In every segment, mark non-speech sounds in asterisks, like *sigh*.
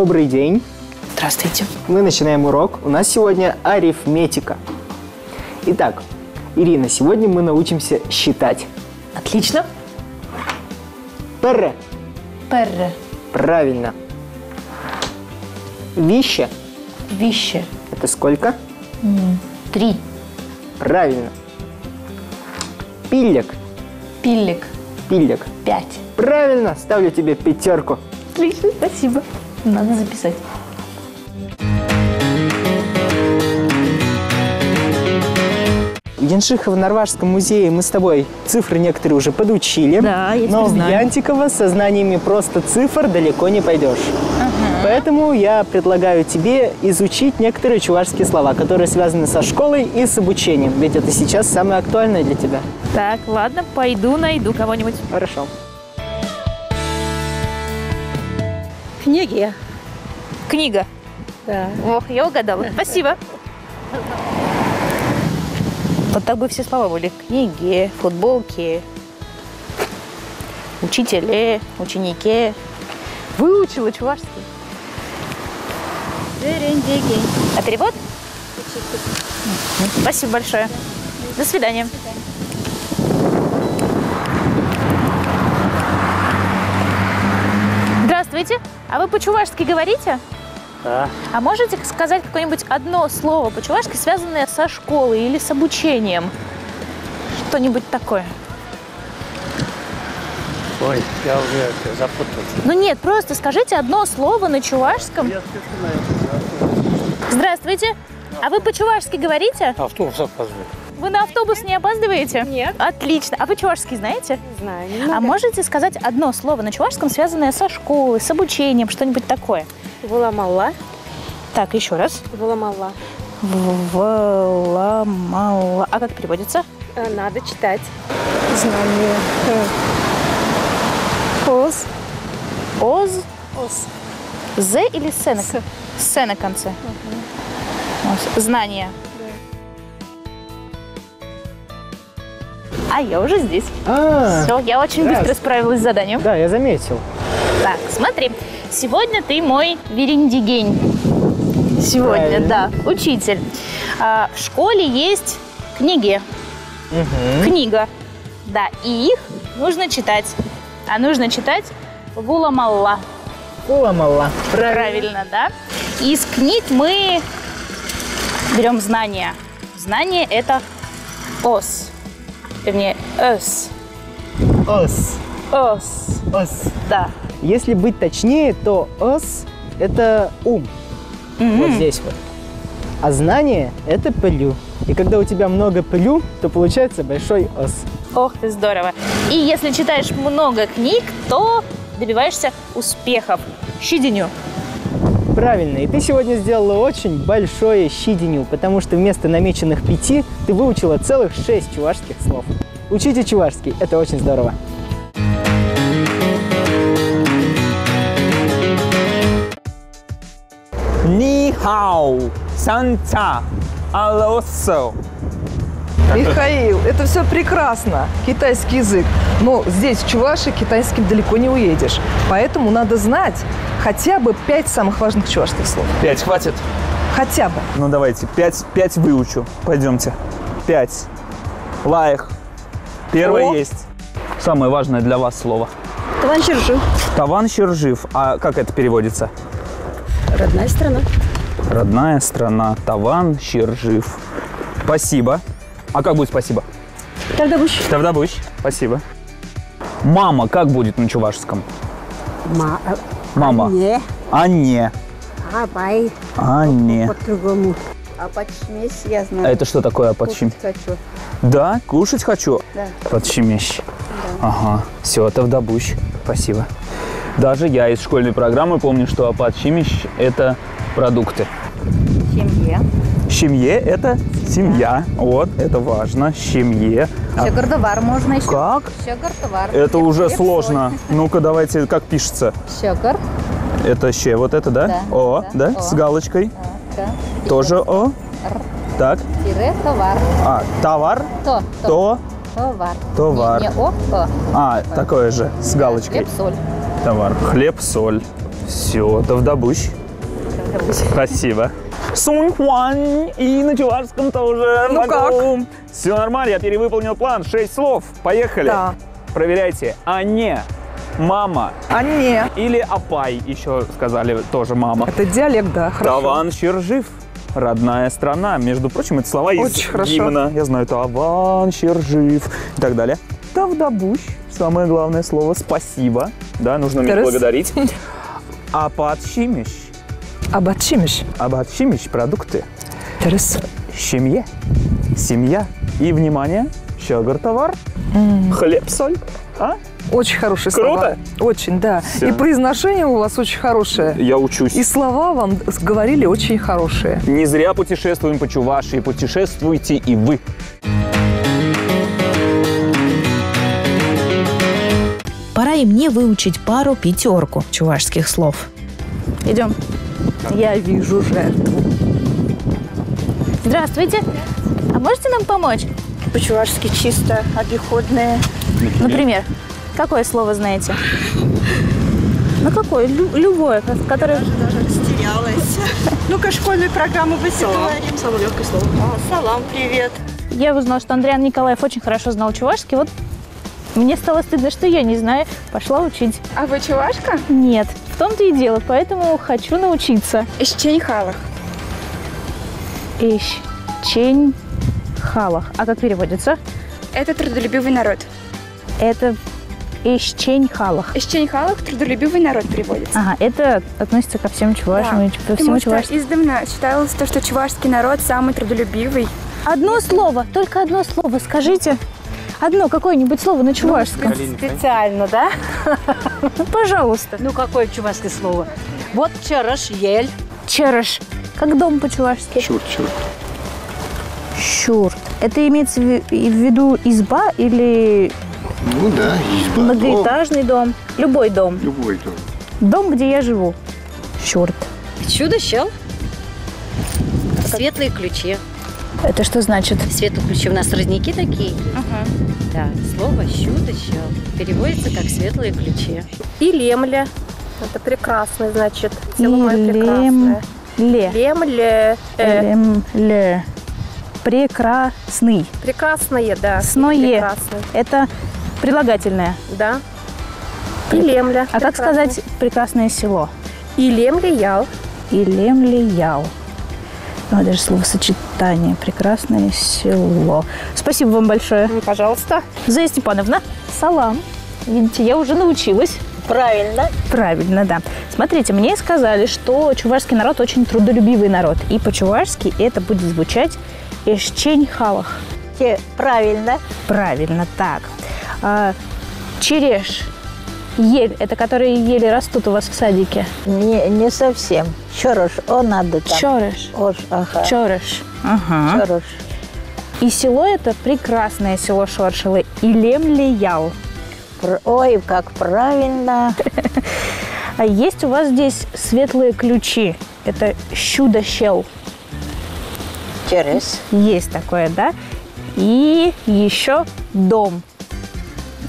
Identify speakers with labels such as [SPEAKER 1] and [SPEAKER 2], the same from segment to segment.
[SPEAKER 1] Добрый день.
[SPEAKER 2] Здравствуйте.
[SPEAKER 1] Мы начинаем урок. У нас сегодня арифметика. Итак, Ирина, сегодня мы научимся считать.
[SPEAKER 2] Отлично.
[SPEAKER 1] Р.
[SPEAKER 2] Перре.
[SPEAKER 1] Правильно. Вище.
[SPEAKER 2] Вище.
[SPEAKER 1] Это сколько?
[SPEAKER 2] Три.
[SPEAKER 1] Правильно. Пиллик.
[SPEAKER 2] Пиллик.
[SPEAKER 1] Пиллик.
[SPEAKER 2] Пять.
[SPEAKER 1] Правильно. Ставлю тебе пятерку.
[SPEAKER 2] Отлично, спасибо. Надо записать.
[SPEAKER 1] В Яншихово-Норвежском музее мы с тобой цифры некоторые уже подучили.
[SPEAKER 2] Да, я
[SPEAKER 1] Но в
[SPEAKER 2] знаю.
[SPEAKER 1] Янтиково со знаниями просто цифр далеко не пойдешь. Поэтому я предлагаю тебе изучить некоторые чувашские слова, которые связаны со школой и с обучением. Ведь это сейчас самое актуальное для тебя.
[SPEAKER 2] Так, ладно, пойду найду кого-нибудь.
[SPEAKER 1] Хорошо.
[SPEAKER 3] Книги.
[SPEAKER 2] Книга.
[SPEAKER 3] Да.
[SPEAKER 2] Ох, я угадала. *laughs* Спасибо. Вот так бы все слова были. Книги, футболки, учителе, ученики. Выучила чувашский. А перевод? Спасибо большое. До свидания. Здравствуйте. А вы по-чувашски говорите?
[SPEAKER 1] Да.
[SPEAKER 2] А можете сказать какое-нибудь одно слово по-чувашски, связанное со школой или с обучением? Что-нибудь такое?
[SPEAKER 4] Ой, я уже запутался.
[SPEAKER 2] Ну нет, просто скажите одно слово на чувашском. Здравствуйте. А вы по-чувашски говорите?
[SPEAKER 4] Автобус опаздывает.
[SPEAKER 2] Вы на автобус не опаздываете?
[SPEAKER 3] Нет.
[SPEAKER 2] Отлично. А вы чувашский знаете?
[SPEAKER 3] Знаю.
[SPEAKER 2] А
[SPEAKER 3] Немного.
[SPEAKER 2] можете сказать одно слово на чувашском, связанное со школой, с обучением, что-нибудь такое?
[SPEAKER 3] Валамала.
[SPEAKER 2] Так, еще раз.
[SPEAKER 3] Валамала.
[SPEAKER 2] Валамала. А как переводится?
[SPEAKER 3] Э, Надо читать. Знание. Оз.
[SPEAKER 2] Оз.
[SPEAKER 3] Оз.
[SPEAKER 2] З или С на, С на конце? Вот, Знание. А я уже здесь.
[SPEAKER 1] А,
[SPEAKER 2] Все, я очень быстро
[SPEAKER 1] Здравствуй.
[SPEAKER 2] справилась с заданием.
[SPEAKER 1] да, я заметил.
[SPEAKER 2] Так, смотри. Сегодня ты мой вериндигень. Сегодня,
[SPEAKER 1] Правильно.
[SPEAKER 2] да, учитель. А, в школе есть книги.
[SPEAKER 1] Мгм.
[SPEAKER 2] Книга. Да, и их нужно читать. А нужно читать Гуламалла.
[SPEAKER 1] Уламала.
[SPEAKER 2] Правильно, да? Из книг мы берем знания. Знание – это ос. Вернее, эс.
[SPEAKER 1] Ос.
[SPEAKER 2] Ос.
[SPEAKER 1] Ос.
[SPEAKER 2] Да.
[SPEAKER 1] Если быть точнее, то ос – это ум. Вот здесь вот. А знание – это плю. И когда у тебя много плю, то получается большой ос.
[SPEAKER 2] Ох ты, здорово. И если читаешь много книг, то добиваешься успехов. Щиденю.
[SPEAKER 1] Правильно. И ты сегодня сделала очень большое щиденю, потому что вместо намеченных пяти ты выучила целых шесть чувашских слов. Учите чувашский, это очень здорово.
[SPEAKER 5] Ни хао, санца, алосо.
[SPEAKER 6] Михаил, это все прекрасно, китайский язык. Но здесь, в Чувашии, китайским далеко не уедешь. Поэтому надо знать хотя бы пять самых важных чувашских слов.
[SPEAKER 5] Пять хватит?
[SPEAKER 6] Хотя бы.
[SPEAKER 5] Ну давайте, пять, пять выучу. Пойдемте. Пять. Лаих. Первое
[SPEAKER 6] О.
[SPEAKER 5] есть. Самое важное для вас слово.
[SPEAKER 3] Таван
[SPEAKER 5] Щержив. А как это переводится?
[SPEAKER 3] Родная страна.
[SPEAKER 5] Родная страна. Таван Щержив. Спасибо. А как будет спасибо?
[SPEAKER 3] Тогда будешь.
[SPEAKER 5] Тавдабыч. Спасибо. Мама как будет на чувашском?
[SPEAKER 7] Ма,
[SPEAKER 5] Мама.
[SPEAKER 7] не,
[SPEAKER 5] А не.
[SPEAKER 7] абай,
[SPEAKER 5] А не.
[SPEAKER 7] по-другому. А подшмесь я знаю.
[SPEAKER 5] А это что такое подщим?
[SPEAKER 7] Кушать хочу.
[SPEAKER 5] Да, кушать хочу.
[SPEAKER 7] Да.
[SPEAKER 5] Подщемещ. Ага, все, это вдобущ. Спасибо. Даже я из школьной программы помню, что подщемещ – это продукты.
[SPEAKER 7] Семье.
[SPEAKER 5] Семье – это семья. Вот, это важно. Семье. А
[SPEAKER 7] Щегортовар можно еще.
[SPEAKER 5] как?
[SPEAKER 7] Щегортовар.
[SPEAKER 5] Это уже
[SPEAKER 7] Хлеб,
[SPEAKER 5] сложно. Ну-ка, давайте, как пишется?
[SPEAKER 7] Щегор.
[SPEAKER 5] Это ще, вот это, да?
[SPEAKER 7] Да,
[SPEAKER 5] О,
[SPEAKER 7] да,
[SPEAKER 5] да,
[SPEAKER 7] О.
[SPEAKER 5] с галочкой.
[SPEAKER 7] Да.
[SPEAKER 5] Тоже О. Так.
[SPEAKER 7] Тире товар.
[SPEAKER 5] А, товар,
[SPEAKER 7] То.
[SPEAKER 5] то,
[SPEAKER 7] Товар.
[SPEAKER 5] Товар.
[SPEAKER 7] Не, не о, о.
[SPEAKER 5] а, такое же, с галочкой.
[SPEAKER 7] Хлеб, соль.
[SPEAKER 5] Товар. Хлеб, соль. Все, Тавдабуш. Спасибо. Суньхуань. И на чувашском тоже
[SPEAKER 6] Ну
[SPEAKER 5] могу. Все нормально, я перевыполнил план. Шесть слов. Поехали.
[SPEAKER 6] Да.
[SPEAKER 5] Проверяйте. А не мама
[SPEAKER 6] А не.
[SPEAKER 5] или апай, еще сказали тоже мама.
[SPEAKER 6] Это диалект, да, хорошо.
[SPEAKER 5] Таван Щержив. Родная страна. Между прочим, это слова из
[SPEAKER 6] Очень хорошо.
[SPEAKER 5] гимна. Я знаю Таван Щержив и так далее. Тавдабуш. Самое главное слово. Спасибо. Да, нужно уметь благодарить. *laughs* А подщимиш.
[SPEAKER 6] Абачимиш.
[SPEAKER 5] А подщимиш продукты.
[SPEAKER 6] Терес.
[SPEAKER 5] Семье. Семья. И, внимание, щагар товар. Хлеб, соль. А?
[SPEAKER 6] Очень хорошие
[SPEAKER 5] Круто?
[SPEAKER 6] слова. Очень, да.
[SPEAKER 5] Всё.
[SPEAKER 6] И произношение у вас очень хорошее.
[SPEAKER 5] Я учусь.
[SPEAKER 6] И слова вам говорили очень хорошие.
[SPEAKER 5] Не зря путешествуем по Чувашии. Путешествуйте и вы.
[SPEAKER 2] Пора и мне выучить пару пятерку чувашских слов. Идем.
[SPEAKER 3] Я вижу жертву.
[SPEAKER 2] Здравствуйте. А можете нам помочь?
[SPEAKER 3] По-чувашски чисто, обиходное.
[SPEAKER 2] Например, какое слово знаете? Ну какое? Лю- любое, ко- которое...
[SPEAKER 3] Даже растерялась. Ну-ка, школьную программу вы говорим. Самое легкое слово. А, салам, привет.
[SPEAKER 2] Я узнала, что Андриан Николаев очень хорошо знал чувашский. Вот мне стало стыдно, что я не знаю. Пошла учить.
[SPEAKER 8] А вы чувашка?
[SPEAKER 2] Нет, том-то и дело, поэтому хочу научиться.
[SPEAKER 8] Из Ченьхалах.
[SPEAKER 2] Ищень халах. А как переводится?
[SPEAKER 8] Это трудолюбивый народ.
[SPEAKER 2] Это Ищень халах.
[SPEAKER 8] Из Ченьхалах трудолюбивый народ переводится.
[SPEAKER 2] Ага, это относится ко всем чувашам и ко всему
[SPEAKER 8] Потому что
[SPEAKER 2] чувашскому.
[SPEAKER 8] издавна считалось то, что чувашский народ самый трудолюбивый.
[SPEAKER 2] Одно слово, только одно слово скажите. Одно какое-нибудь слово на чувашском.
[SPEAKER 3] Специально, да?
[SPEAKER 2] Ну, *laughs* пожалуйста.
[SPEAKER 3] Ну, какое чувашское слово? Вот чараш, ель.
[SPEAKER 2] Черыш. Как дом по-чувашски?
[SPEAKER 4] Чурт, чурт.
[SPEAKER 2] Щурт. Это имеется в ви- в виду изба или
[SPEAKER 9] Ну да, изба.
[SPEAKER 2] многоэтажный дом? Любой дом.
[SPEAKER 9] Любой дом.
[SPEAKER 2] Дом, где я живу. Щурт.
[SPEAKER 10] Чудо щел. Светлые ключи.
[SPEAKER 2] Это что значит?
[SPEAKER 10] Светлые ключи у нас родники такие. Да, слово щел переводится как светлые ключи.
[SPEAKER 3] И лемля. Это прекрасный, значит.
[SPEAKER 2] Илем- Ле.
[SPEAKER 3] Лемля.
[SPEAKER 2] Лем-ле. Прекрасный.
[SPEAKER 3] Прекрасное, да.
[SPEAKER 2] Сное.
[SPEAKER 3] Прекрасный.
[SPEAKER 2] Это прилагательное.
[SPEAKER 3] Да. И лемля.
[SPEAKER 2] А как сказать прекрасное село?
[SPEAKER 3] И лемля ял.
[SPEAKER 2] И лем-ли-ял. Ну, даже словосочетание. Прекрасное село. Спасибо вам большое.
[SPEAKER 3] Ну, Пожалуйста.
[SPEAKER 2] Зоя Степановна, салам. Видите, я уже научилась.
[SPEAKER 7] Правильно.
[SPEAKER 2] Правильно, да. Смотрите, мне сказали, что чувашский народ очень трудолюбивый народ. И по-чувашски это будет звучать «эшчень халах».
[SPEAKER 7] Правильно.
[SPEAKER 2] Правильно, так. А, череш. Ель. Это которые ели растут у вас в садике.
[SPEAKER 7] Не, не совсем. Чорош, о, надо там.
[SPEAKER 2] Чореш.
[SPEAKER 7] Ош, ага.
[SPEAKER 2] Чореш. Ага.
[SPEAKER 7] Чорош.
[SPEAKER 2] И село это прекрасное село Шоршилы. И Лемлиял.
[SPEAKER 7] Пр- Ой, как правильно. *laughs*
[SPEAKER 2] А есть у вас здесь светлые ключи. Это щудо-щел.
[SPEAKER 7] Через.
[SPEAKER 2] Есть такое, да? И еще дом.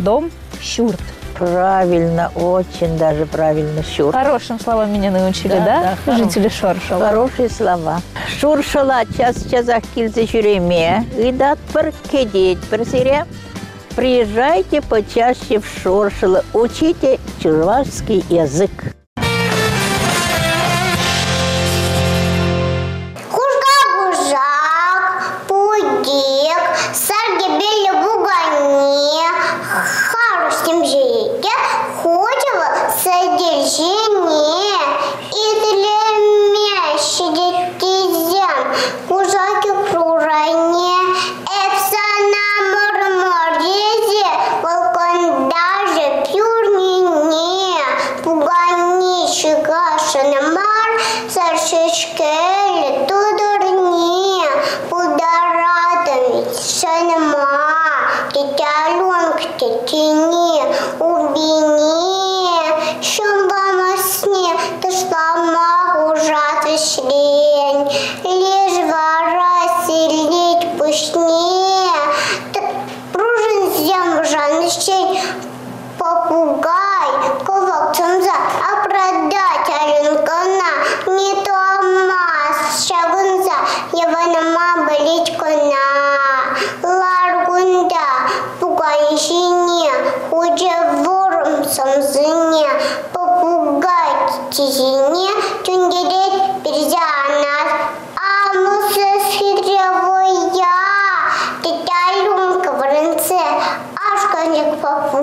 [SPEAKER 2] Дом щурт.
[SPEAKER 7] Правильно, очень даже правильно. Щур.
[SPEAKER 2] Хорошим словам меня научили,
[SPEAKER 7] Да,
[SPEAKER 2] да?
[SPEAKER 7] да,
[SPEAKER 2] Жители Шоршила.
[SPEAKER 7] Хорошие слова. Шуршала час часах килзе жүреме, идат бір кедет бір сире. Приезжайте почаще в Шуршило, учите чувашский язык.
[SPEAKER 11] pushed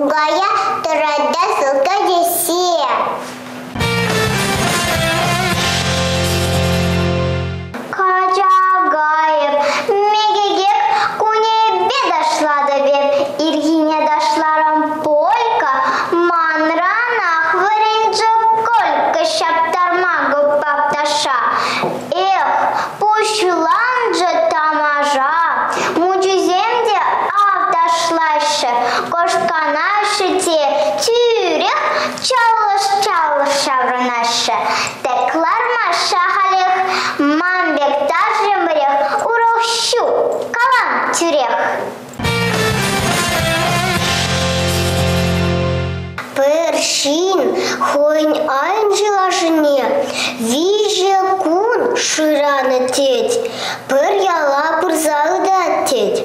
[SPEAKER 11] Угая, Тарада, Сылка, Десе. Качагаев, Мегегек, Кунебе дошла до век, Иргине дошларам полька, Манранах, Варенджа колька, Шаптармагу папташа. Эх, пусть ланджа тамажа, Мучуземде автошлайше, Кошка каша. Теклар маша халех, мамбек тажы мрех, урохщу, калам тюрех. Першин, хойн анжела жіне, виже кун шыраны теть, Пыр яла пырзалы теть,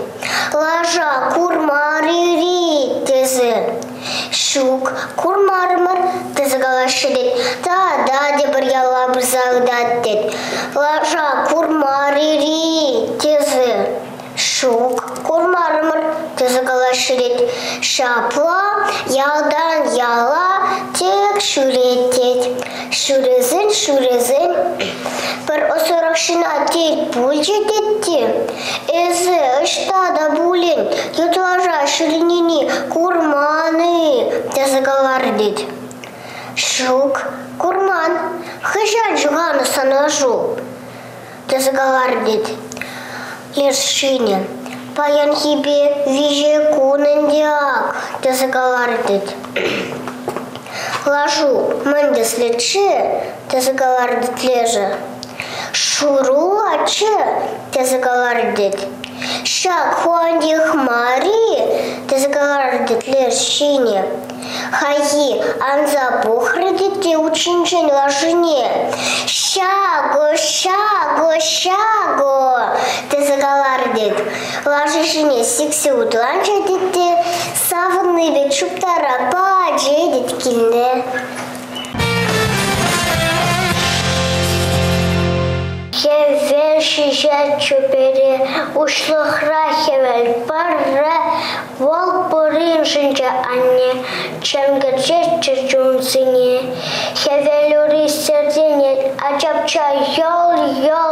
[SPEAKER 11] лажа курмары ритезі шук кур мармыр тызгалашы дед та да деп бірге лабырзаңдат дед. Лажа кур марири тезы шук кур мармыр тызгалашы дед шапла ялдан яла тек шүрет шүресін шүресін бір осырықшына тейт бұл жететте эзі ұшта да бұлен ютажа шүрінені курманы дезагалар дед. Шук курман. Хыжан жуғаны санажу дезагалар дед. Лершинен паян хибе виже кунын диак дезагалар дед. Лажу, мендес лече, те загалардит леже. Шуру аче, те загалардит. Шак хуандих мари, те загалардит лершине. Хаи анза похрадите учинчен лажине. Шаго, шаго, шаго, те загалардит. Лажишине сикси утланчадите, савны век шуптара шикілді Жеве шиже чөбере ушлыхра хевел парра вол пурин шинча анне чемгерже чечунсине хевел ури сердене ачапча ел, йол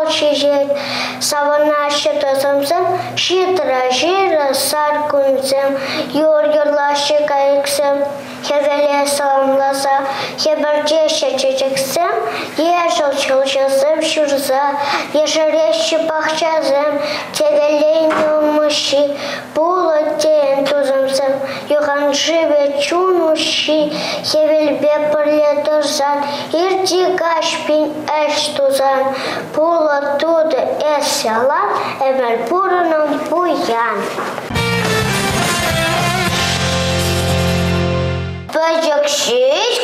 [SPEAKER 11] савана шито самсам, шитра жира сар кунцем, юр юрла шикаексем. Хевеле саламласа, хебердеше чечексем, ешел чылчасем шурза, ешерещи пахчазем, тегелейну мыши, пуло көктен тузымсып ұйыған жібе чунуши хевелбе пырле тұрсан ерте кашпин эш тузан пулы туды әс жалан әмір бұрыным буян Böcek şiş